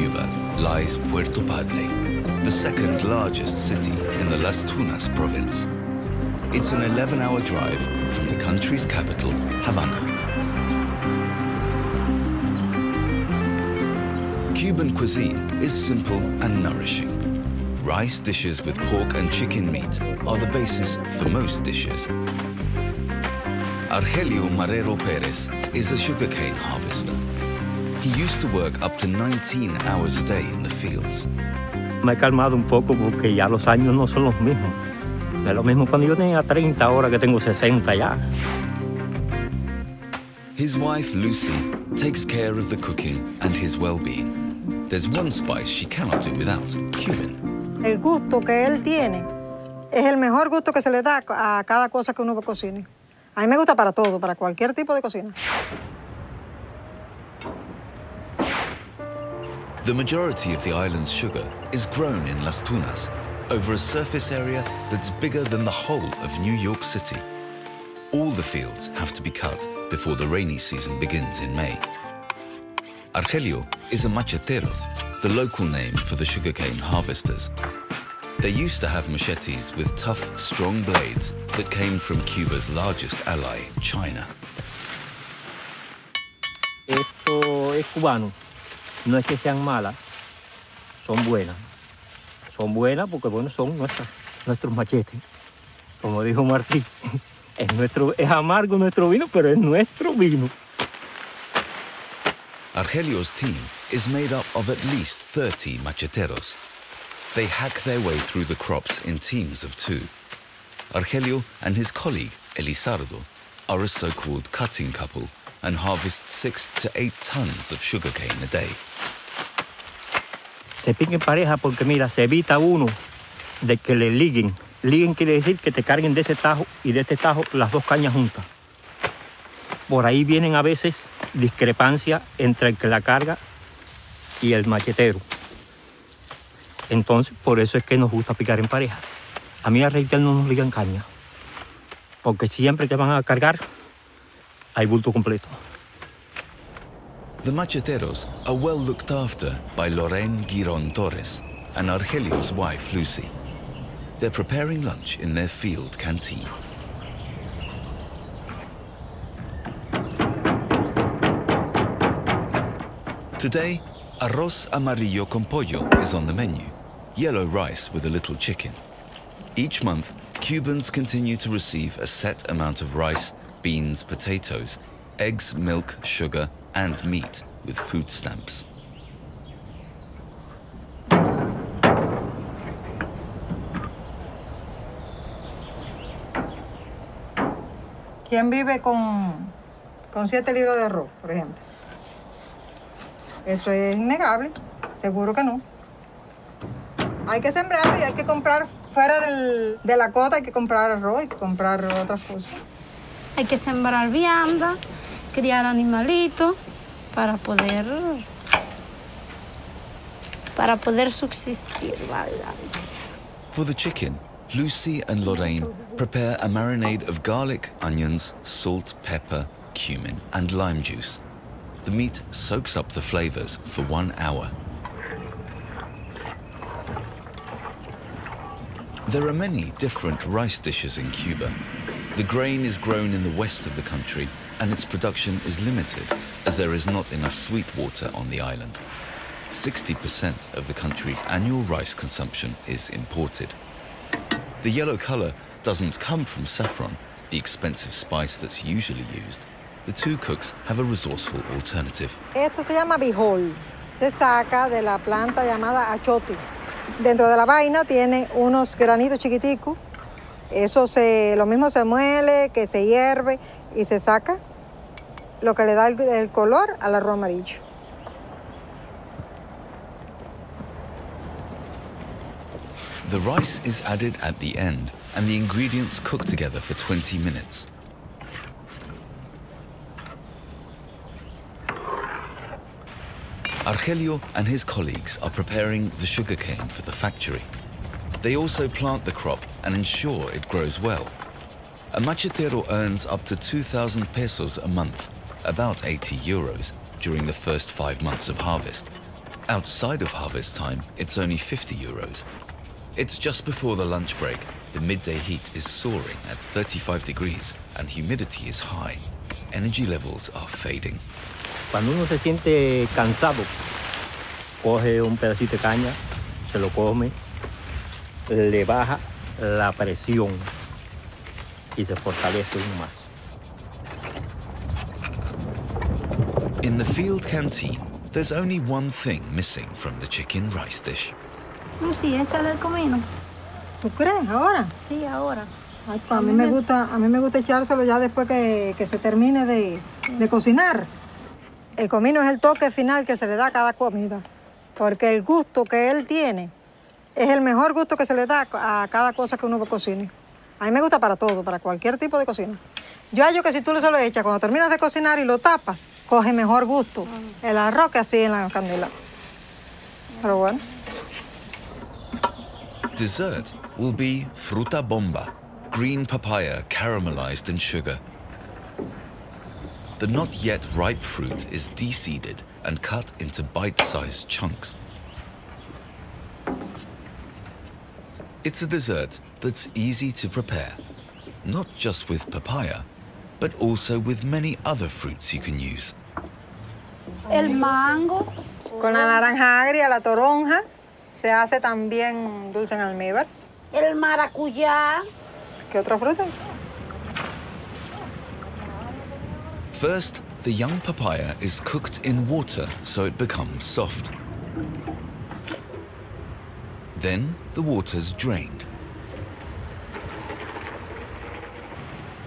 Cuba lies Puerto Padre, the second largest city in the Las Tunas province. It's an 11-hour drive from the country's capital, Havana. Cuban cuisine is simple and nourishing. Rice dishes with pork and chicken meat are the basis for most dishes. Argelio Marrero Perez is a sugarcane harvester. He used to work up to 19 hours a day in the fields. Me he calmado un poco porque ya los años no son los mismos. Es lo mismo cuando yo tenía 30, ahora que tengo 60 ya. His wife, Lucy, takes care of the cooking and his well-being. There's one spice she cannot do without, cumin. El gusto que él tiene es el mejor gusto que se le da a cada cosa que uno cocine. A mí me gusta para todo, para cualquier tipo de cocina. The majority of the island's sugar is grown in Las Tunas, over a surface area that's bigger than the whole of New York City. All the fields have to be cut before the rainy season begins in May. Argelio is a machetero, the local name for the sugarcane harvesters. They used to have machetes with tough, strong blades that came from Cuba's largest ally, China. Esto es cubano. No es que sean malas, son buenas. Son buenas porque bueno, son nuestras, nuestros machetes. Como dijo Martí, es, nuestro, es amargo nuestro vino, pero es nuestro vino. Argelio's team is made up of at least 30 macheteros. They hack their way through the crops in teams of two. Argelio and his colleague, Elisardo, are a so-called cutting couple and harvest six to eight tons of sugarcane a day. Se piquen pareja porque mira, se evita uno de que le liguen. Liguen quiere decir que te carguen de ese tajo y de este tajo las dos cañas juntas. Por ahí vienen a veces discrepancias entre el que la carga y el machetero. Entonces, por eso es que nos gusta picar en pareja. A mí a Reitel no nos ligan caña. Porque siempre que van a cargar, hay bulto completo. The macheteros are well looked after by Lorraine Giron Torres and Argelio's wife, Lucy. They're preparing lunch in their field canteen. Today, arroz amarillo con pollo is on the menu, yellow rice with a little chicken. Each month, Cubans continue to receive a set amount of rice, beans, potatoes, eggs, milk, sugar, and meat with food stamps. ¿Quién vive con, con 7 libras de arroz, por ejemplo? Eso es innegable, seguro que no. Hay que sembrar y hay que comprar fuera del, de la cota, hay que comprar arroz, hay que comprar otras cosas. Hay que sembrar vianda, criar animalitos para poder para poder subsistir. For the chicken, Lucy and Lorraine prepare a marinade of garlic, onions, salt, pepper, cumin, and lime juice. The meat soaks up the flavors for one hour. There are many different rice dishes in Cuba. The grain is grown in the west of the country and its production is limited as there is not enough sweet water on the island. 60% of the country's annual rice consumption is imported. The yellow color doesn't come from saffron, the expensive spice that's usually used. The two cooks have a resourceful alternative. Esto se llama bijol. Se saca de la planta llamada achote. Dentro de la vaina tiene unos granitos chiquiticos. Eso se, lo mismo se muele, que se hierve y se saca lo que le da el, el color al arroz amarillo. The rice is added at the end and the ingredients cook together for 20 minutes. Argelio and his colleagues are preparing the sugarcane for the factory. They also plant the crop and ensure it grows well. A machetero earns up to 2,000 pesos a month, about 80 euros, during the first five months of harvest. Outside of harvest time, it's only 50 euros. It's just before the lunch break. The midday heat is soaring at 35 degrees and humidity is high. Energy levels are fading. Cuando uno se siente cansado, coge un pedacito de caña, se lo come, le baja la presión y se fortalece aún más. In the field canteen, there's only one thing missing from the chicken rice dish. Lucy, échale el comino. ¿Tú crees ahora? Sí, ahora. Ay, pues a mí me gusta, a mí me gusta echárselo ya después que, que se termine de, de cocinar. El comino es el toque final que se le da a cada comida, porque el gusto que él tiene es el mejor gusto que se le da a cada cosa que uno cocine. A mí me gusta para todo, para cualquier tipo de cocina. Yo hallo que si tú se lo echas, cuando terminas de cocinar y lo tapas, coge mejor gusto el arroz que así en la candela. Pero bueno. Dessert will be fruta bomba, green papaya caramelized in sugar. The not yet ripe fruit is deseeded and cut into bite-sized chunks. It's a dessert that's easy to prepare, not just with papaya, but also with many other fruits you can use. El mango. Con la naranja agria, la toronja, se hace también dulce en almíbar. El maracuyá. ¿Qué otra fruta? First, the young papaya is cooked in water so it becomes soft. Then the water's drained.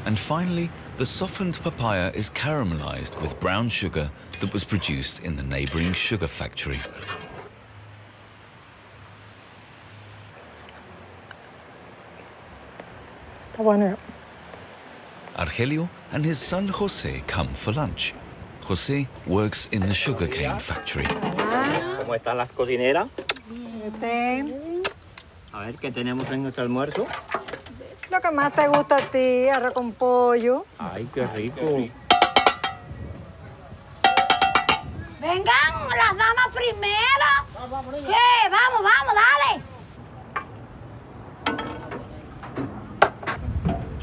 And finally, the softened papaya is caramelized with brown sugar that was produced in the neighboring sugar factory. Está bueno. Argelio and his son Jose come for lunch. Jose works in the sugarcane factory. ¿Cómo están las cocineras? A ver qué tenemos en nuestro almuerzo. lo que más te gusta a ti, arroz con pollo. Ay, qué rico. Vengan las damas primero. ¿Qué? Vamos, vamos, dale.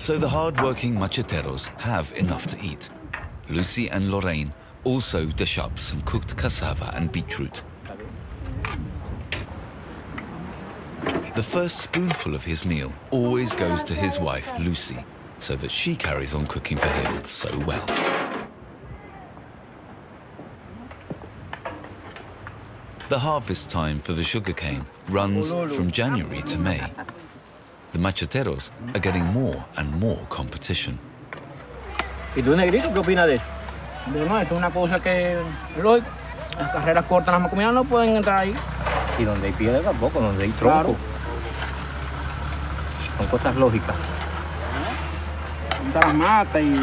So the hard-working macheteros have enough to eat. Lucy and Lorraine also dish up some cooked cassava and beetroot. The first spoonful of his meal always goes to his wife, Lucy, so that she carries on cooking for him so well. The harvest time for the sugarcane runs from January to May. The macheteros are getting more and more competition. ¿Y tú, Negrito, qué opinas de eso? Bueno, eso es una cosa que es lógico. Las carreras cortas, las macominas no pueden entrar ahí. Y donde hay piedra tampoco, donde hay tronco. Claro. Son cosas lógicas. Las matas y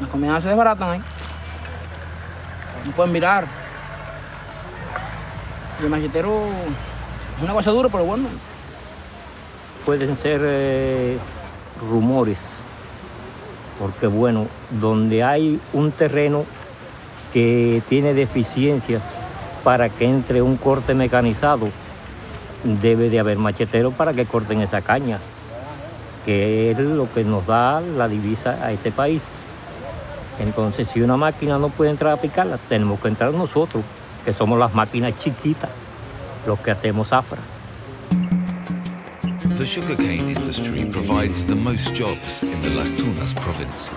las comidas se desbaratan ahí. No pueden mirar. Y el machetero es una cosa dura, pero bueno. Pueden ser eh, rumores, porque bueno, donde hay un terreno que tiene deficiencias para que entre un corte mecanizado, debe de haber machetero para que corten esa caña, que es lo que nos da la divisa a este país. Entonces, si una máquina no puede entrar a picarla, tenemos que entrar nosotros, que somos las máquinas chiquitas, los que hacemos zafra. The sugarcane industry provides the most jobs in the Las Tunas province.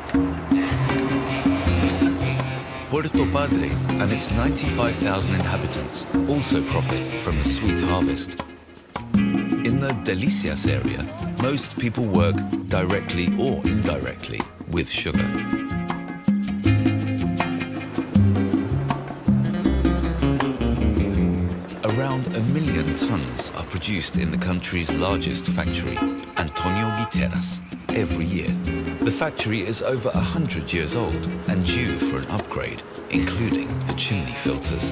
Puerto Padre and its 95,000 inhabitants also profit from the sweet harvest. In the Delicias area, most people work directly or indirectly with sugar. Tons are produced in the country's largest factory, Antonio Guiteras, every year. The factory is over 100 years old and due for an upgrade, including the chimney filters.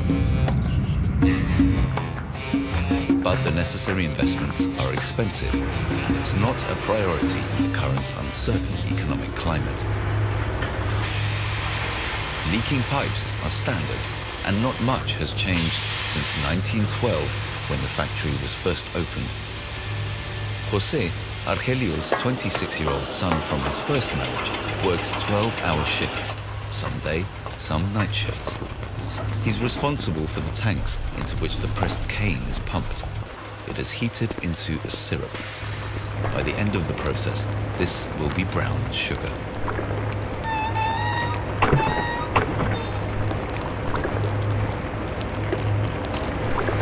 But the necessary investments are expensive, and it's not a priority in the current uncertain economic climate. Leaking pipes are standard, and not much has changed since 1912 when the factory was first opened. Jose, Argelio's 26-year-old son from his first marriage, works 12-hour shifts, some day, some night shifts. He's responsible for the tanks into which the pressed cane is pumped. It is heated into a syrup. By the end of the process, this will be brown sugar.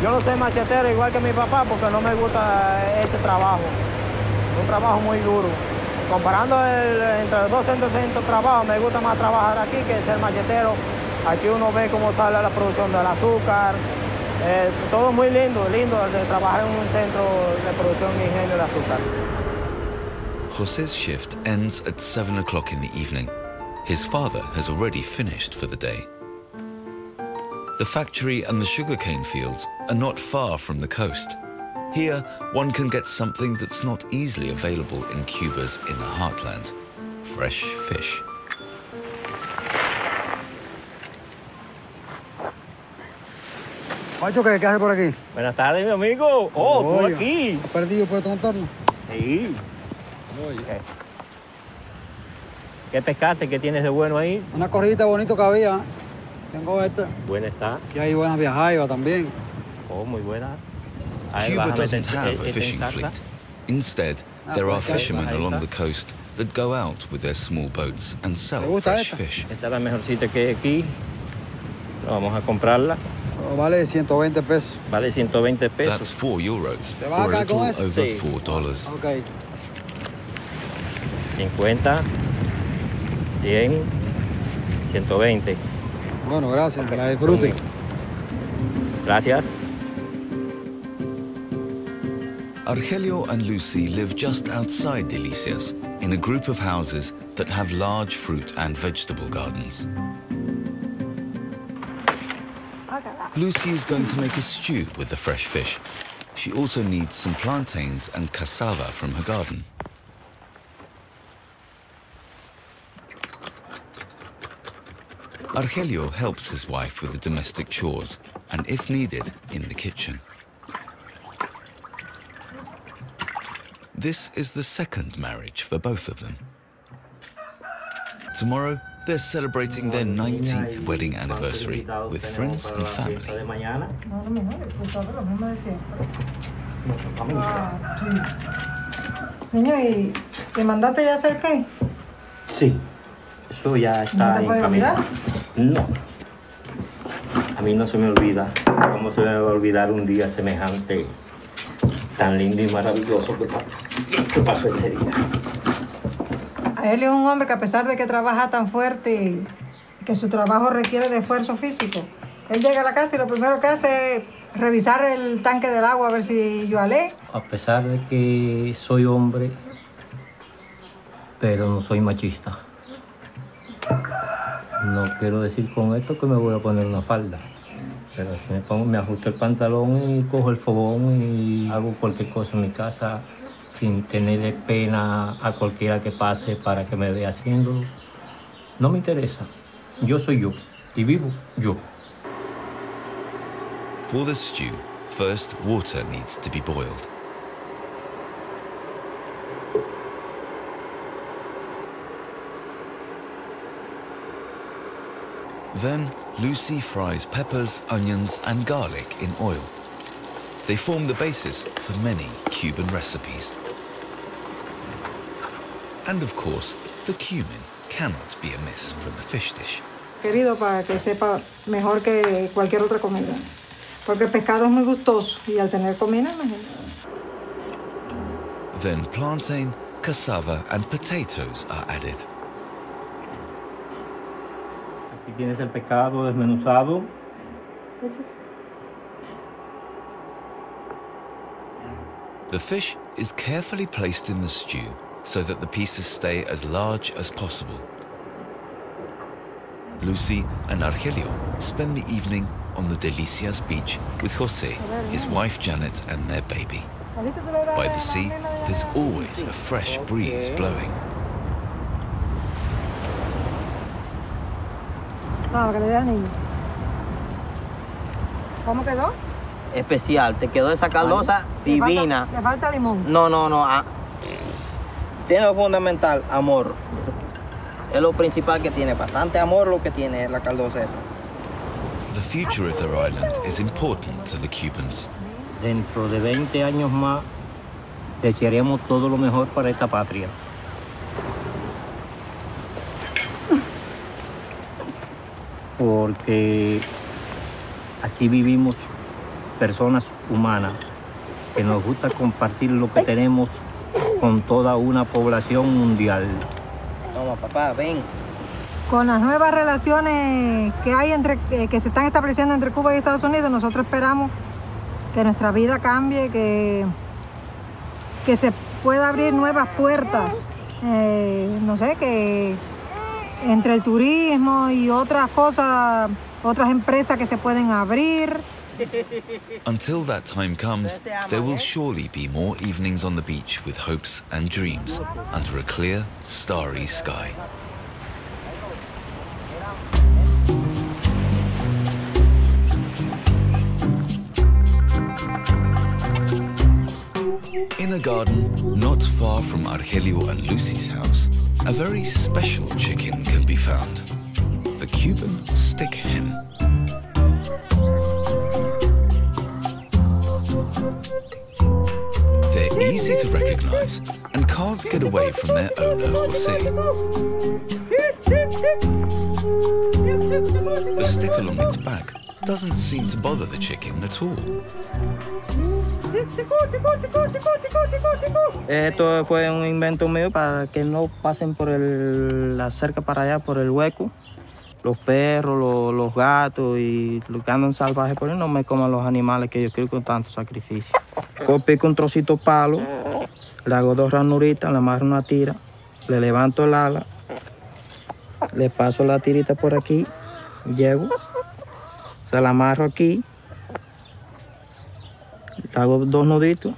Yo no soy machetero igual que mi papá porque no me gusta este trabajo. Es un trabajo muy duro. Comparando el, entre los dos centros de trabajo, me gusta más trabajar aquí que ser machetero. Aquí uno ve cómo sale la producción del azúcar. Eh, todo muy lindo, lindo de trabajar en un centro de producción e ingenio de azúcar. Jose's shift ends at 7 o'clock in the evening. His father has already finished for the day. The factory and the sugarcane fields are not far from the coast. Here, one can get something that's not easily available in Cuba's inner heartland fresh fish. Pacho, ¿qué, qué hace por aquí? Buenas tardes, mi amigo. Oh, tú Oiga, aquí. perdido por este entorno? Sí. ¿Qué? ¿Qué pescaste? ¿Qué tienes de bueno ahí? Una corrida bonito que había. Tengo este. Buena está. Y hay buenas viajaivas también. Oh, muy buena. Cuba doesn't have a fishing fleet. Instead, Ah, there are pues, fishermen ahí along the coast that go out with their small boats and sell ¿Te gusta fresh esta? fish. Esta es la mejorcita que hay aquí. Vamos a comprarla. Eso vale 120 pesos. Vale 120 That's pesos. 4 euros, ¿Te vas a or a little over Sí. 4 dollars. Ok. 50, 100, 120. Bueno, gracias. Que la disfruten. Gracias. Argelio and Lucy live just outside Delicias in a group of houses that have large fruit and vegetable gardens. Lucy is going to make a stew with the fresh fish. She also needs some plantains and cassava from her garden. Argelio helps his wife with the domestic chores and, if needed, in the kitchen. This is the second marriage for both of them. Tomorrow, they're celebrating their 19th wedding anniversary with friends and family. Niño, ¿y te mandaste ya hacer qué? Sí, eso ya ¿No está te en puede camino. No. A mí no se me olvida. ¿Cómo se me va a olvidar un día semejante, tan lindo y maravilloso que, pa- que pasó ese día? A él es un hombre que a pesar de que trabaja tan fuerte y que su trabajo requiere de esfuerzo físico, él llega a la casa y lo primero que hace es revisar el tanque del agua a ver si yo alé. A pesar de que soy hombre, pero no soy machista. No quiero decir con esto que me voy a poner una falda. Pero si me pongo, me ajusto el pantalón y cojo el fogón y hago cualquier cosa en mi casa sin tenerle pena a cualquiera que pase para que me vea haciéndolo. No me interesa. Yo soy yo y vivo yo. For the stew, first water needs to be boiled. Then Lucy fries peppers, onions, and garlic in oil. They form the basis for many Cuban recipes. And of course, the cumin cannot be amiss from the fish dish. Querido, para que sepa mejor que cualquier otra comida. Porque el pescado es muy gustoso y al tener comida, imagínate. Then plantain, cassava, and potatoes are added. Tienes el pescado desmenuzado. The fish is carefully placed in the stew so that the pieces stay as large as possible. Lucy and Argelio spend the evening on the Delicias beach with Jose, his wife Janet, and their baby. By the sea, there's always a fresh breeze blowing. No, que le dé al niño. ¿Cómo quedó? Especial, te quedó esa caldosa divina. Le falta limón. No, no, no. ah, Tiene lo fundamental, amor. Es lo principal que tiene. Bastante amor lo que tiene la caldosa esa. The future of their island is important to the Cubans. Dentro de 20 años más, desearíamos todo lo mejor para esta patria. Porque aquí vivimos personas humanas que nos gusta compartir lo que tenemos con toda una población mundial. Toma, papá, ven. Con las nuevas relaciones que hay entre, que, que se están estableciendo entre Cuba y Estados Unidos, nosotros esperamos que nuestra vida cambie, que, que se pueda abrir nuevas puertas. Eh, no sé, que entre el turismo y otras cosas, otras empresas que se pueden abrir. Until that time comes, there will surely be more evenings on the beach with hopes and dreams under a clear, starry sky. A garden not far from Argelio and Lucy's house, a very special chicken can be found. The Cuban stick hen. They're easy to recognize and can't get away from their owner, Jose. The stick along its back doesn't seem to bother the chicken at all. Esto fue un invento mío para que no pasen por el, la cerca para allá, por el hueco. Los perros, los, gatos y los que andan salvajes por ahí no me coman los animales que yo quiero con tanto sacrificio. Pico un trocito palo, le hago dos ranuritas, le amarro una tira, le levanto el ala, le paso la tirita por aquí, llego, se la amarro aquí, hago dos nuditos,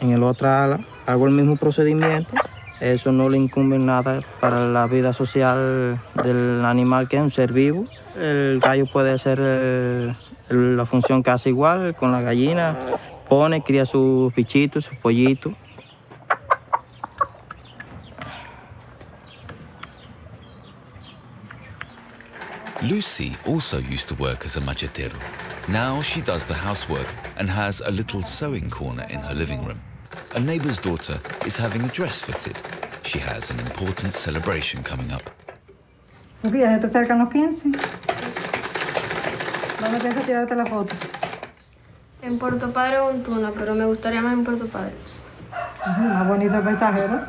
en el otro ala hago el mismo procedimiento. Eso no le incumbe nada para la vida social del animal que es un ser vivo. El gallo puede hacer eh, la función casi igual con la gallina. Pone, cría sus bichitos, sus pollitos. Lucy also used to work as a machetero. Now she does the housework and has a little sewing corner in her living room. A neighbour's daughter is having a dress fitted. She has an important celebration coming up. Porque ya se te acercan los 15. ¿Dónde piensas tirarte la foto? En Puerto Padre o en Tuna, pero me gustaría más en Puerto Padre. Ujú, Más bonito el paisaje, ¿verdad?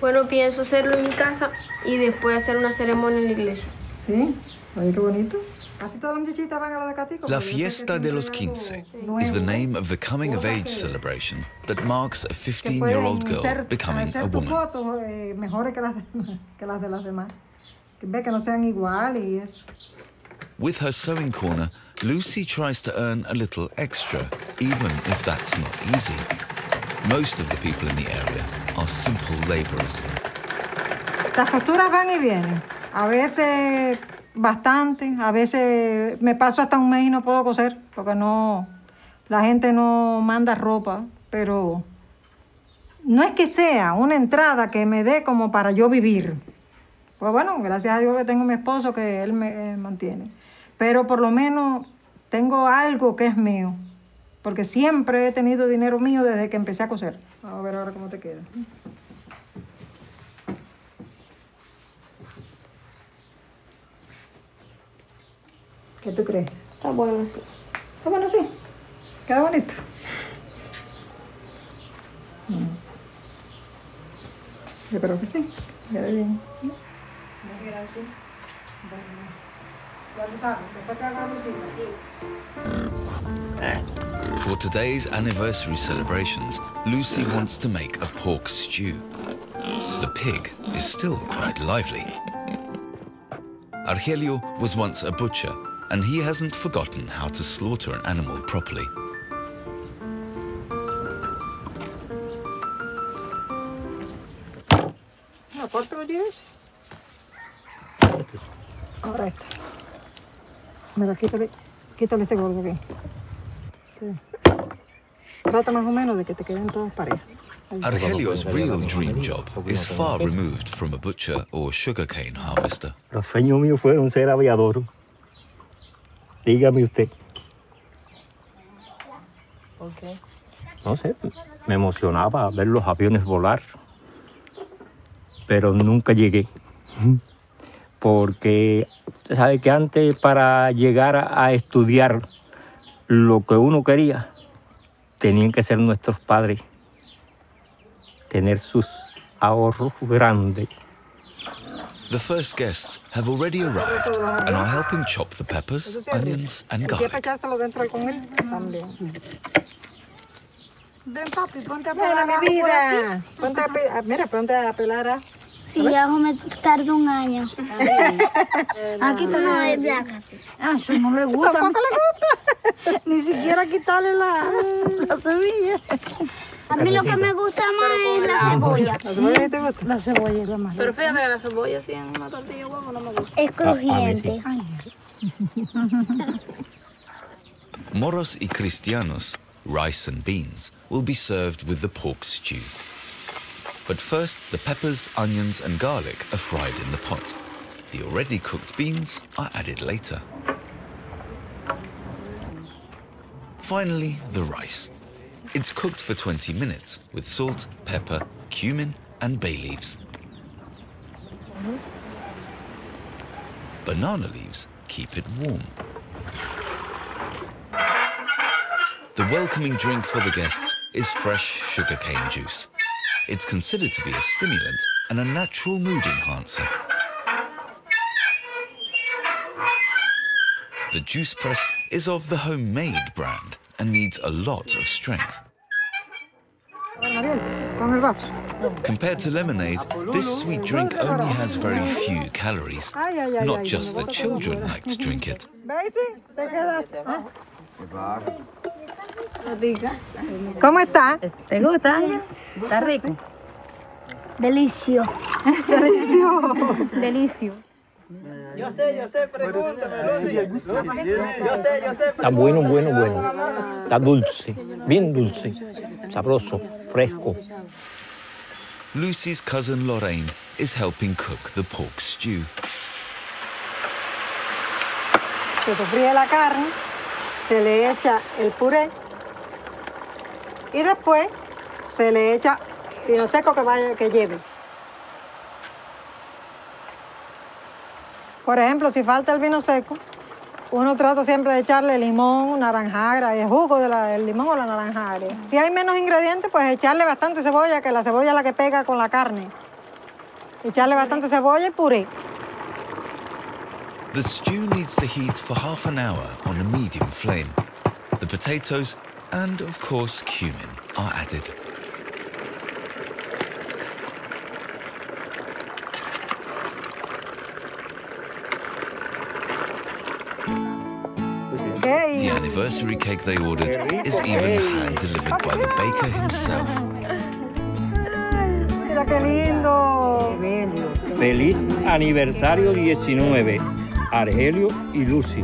Bueno, pienso hacerlo en mi casa y después hacer una ceremonia en la iglesia. Sí. Oye, qué bonito. Casi todas las muchachitas van a la de Catico. La pero yo sé que Fiesta de los Quince is the name of the coming of age celebration that marks a 15 year old girl becoming a woman. fotos eh, mejores que las, de, que las de las demás. Que ve que no sean iguales y eso. With her sewing corner, Lucy tries to earn a little extra, even if that's not easy. Most of the people in the area are simple labourers. Las costuras van y vienen. A veces bastante, a veces me paso hasta un mes y no puedo coser porque no, la gente no manda ropa, pero no es que sea una entrada que me dé como para yo vivir. Pues bueno, gracias a Dios que tengo mi esposo que él me eh, mantiene. Pero por lo menos tengo algo que es mío, porque siempre he tenido dinero mío desde que empecé a coser. Vamos a ver ahora cómo te queda. ¿Qué tú crees? Está bueno así. Está bueno, sí. Queda bonito. Mm. Yo creo que sí. Queda bien. Gracias. Ya tú sabes, después te hago For today's anniversary celebrations, Lucy wants to make a pork stew. The pig is still quite lively. Argelio was once a butcher, and he hasn't forgotten how to slaughter an animal properly. ¿No corto, Jess? Ahora. Mira, quítale, quítale este gordo aquí. Sí. Trata más o menos de que te queden todas parejas. Argelio's real dream job is far removed from a butcher or sugarcane harvester. Los sueños míos fueron ser aviador. Dígame usted. ¿Por qué? No sé, me emocionaba ver los aviones volar. Pero nunca llegué. Porque usted sabe que antes para llegar a a estudiar lo que uno quería, tenían que ser nuestros padres. Tener sus ahorros grandes. The first guests have already arrived and are helping chop the peppers, onions, and El pie para garlic. echárselo dentro del comer también. Ven, papi, ponte a Mira, pelar mi ajo por aquí. vida. Ponte a pe- ah, mira, ponte a pelar a... Sí, ajo me tarda un año. Aquí No, está. es blanca. Ah, eso no le gusta. Tampoco le gusta. Ni siquiera quitarle la, la semilla. A mí lo que me gusta más es la cebolla. ¿La cebolla te gusta? La cebolla es la más. Pero fíjate que la cebolla así en una tortilla huevo no me gusta. Es ah, crujiente. Moros y cristianos, rice and beans, will be served with the pork stew. But first, the peppers, onions, and garlic are fried in the pot. The already cooked beans are added later. Finally, the rice. It's cooked for 20 minutes with salt, pepper, cumin, and bay leaves. Banana leaves keep it warm. The welcoming drink for the guests is fresh sugarcane juice. It's considered to be a stimulant and a natural mood enhancer. The juice press is of the homemade brand and needs a lot of strength. Mariel, con el vaso. Compared to lemonade, this sweet drink only has very few calories. Not just the children like to drink it. Daisy, te quedaste. ¿Cómo está? ¿Te gusta? Está rico. Delicio. Delicio. Está bueno, bueno, bueno. Está dulce, bien dulce, sabroso, fresco. Lucy's cousin Lorraine is helping cook the pork stew. Se sofríe la carne, se le echa el puré y después se le echa vino seco que, vaya, que lleve. Por ejemplo, si falta el vino seco, uno trata siempre de echarle limón, naranja el jugo de del limón o la naranja agria. Si hay menos ingredientes, pues echarle bastante cebolla, que la cebolla es la que pega con la carne. Echarle bastante cebolla y puré. The stew needs to heat for half an hour on a medium flame. The potatoes and, of course, cumin are added. Anniversary cake they ordered is even hand delivered by the baker himself. Mira qué lindo. Feliz aniversario 19, Argelio y Lucy.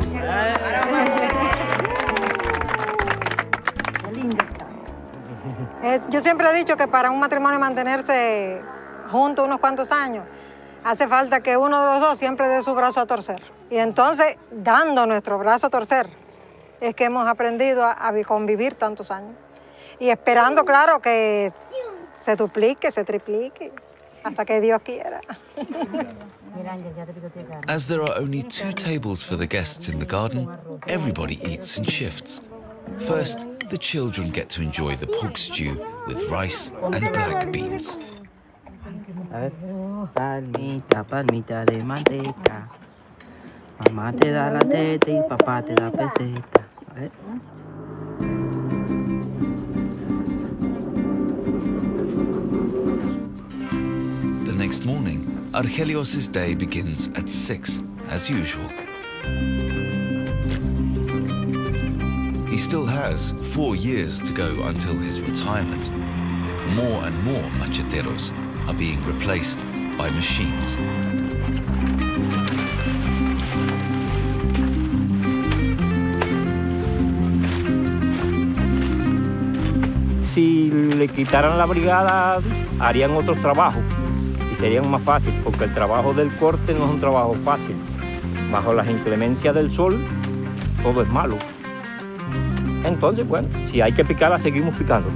Es- yo siempre he dicho que para un matrimonio mantenerse juntos unos cuantos años, hace falta que uno de los dos siempre dé su brazo a torcer. Y entonces, dando nuestro brazo a torcer, es que hemos aprendido a, a vi- convivir tantos años. Y esperando, claro, que se duplique, se triplique, hasta que Dios quiera. As there are only two tables for the guests in the garden, everybody eats in shifts. First, the children get to enjoy the pork stew with rice and black beans. Palmita, palmita de manteca. Mamá te da la teta y papá te da peseta. The next morning, Argelios' day begins at 6, as usual. He still has four years to go until his retirement. More and more macheteros are being replaced by machines. Si le quitaran la brigada harían otros trabajos y serían más fácil, porque el trabajo del corte no es un trabajo fácil. Bajo las inclemencias del sol, todo es malo. Entonces, bueno, si hay que picarla, seguimos picando.